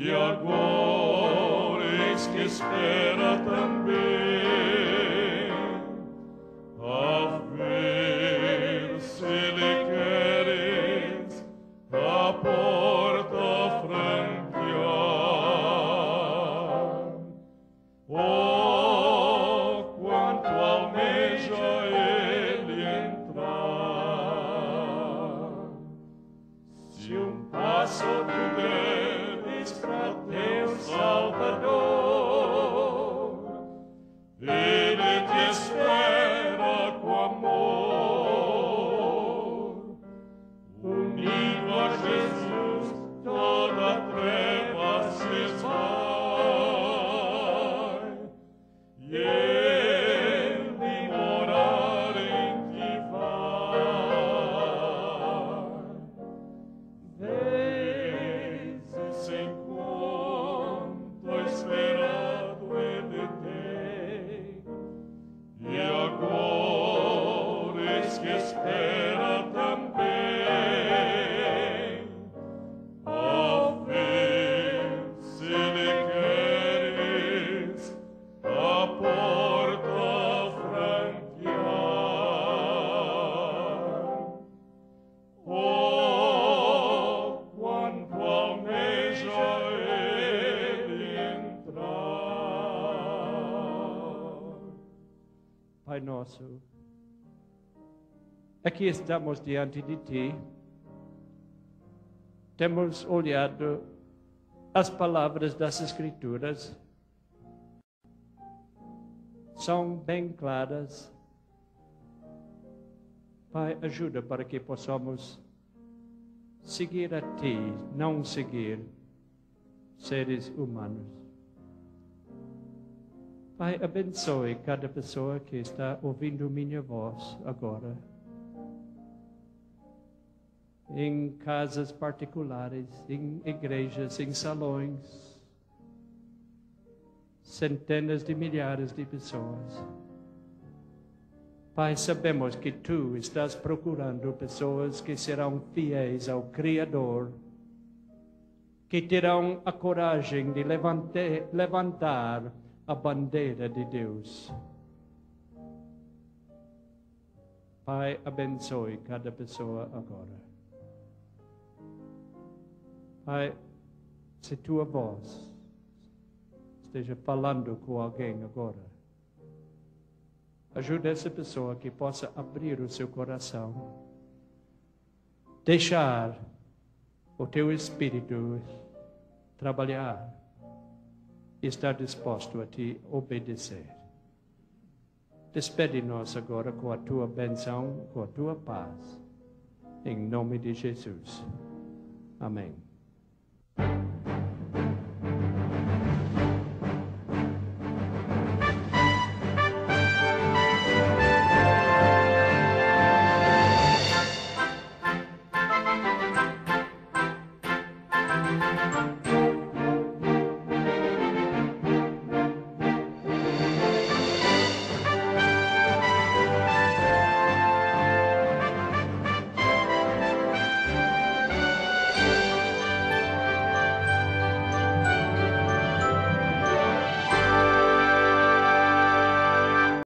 e agora eis que espera também. A ver se lhe queres a porta franquear. Oh, quanto almeja ele entrar. Se um passo tu Pai nosso, aqui estamos diante de Ti. Temos olhado as palavras das Escrituras. São bem claras. Pai, ajuda para que possamos seguir a Ti, não seguir seres humanos. Pai, abençoe cada pessoa que está ouvindo minha voz agora. Em casas particulares, em igrejas, em salões. Centenas de milhares de pessoas. Pai, sabemos que tu estás procurando pessoas que serão fiéis ao Criador, que terão a coragem de levantar a bandeira de Deus. Pai, abençoe cada pessoa agora. Pai, se tua voz esteja falando com alguém agora, ajuda essa pessoa que possa abrir o seu coração, deixar o teu espírito trabalhar está disposto a te obedecer. Despede-nos agora com a tua bênção, com a tua paz. Em nome de Jesus. Amém.